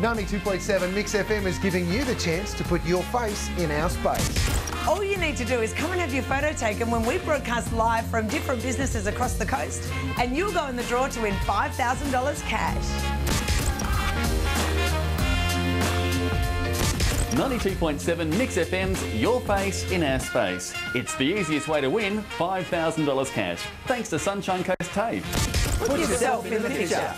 92.7 Mix FM is giving you the chance to put your face in our space. All you need to do is come and have your photo taken when we broadcast live from different businesses across the coast, and you'll go in the draw to win $5,000 cash. 92.7 Mix FM's Your Face in Our Space. It's the easiest way to win $5,000 cash. Thanks to Sunshine Coast Tape. Put yourself in the picture.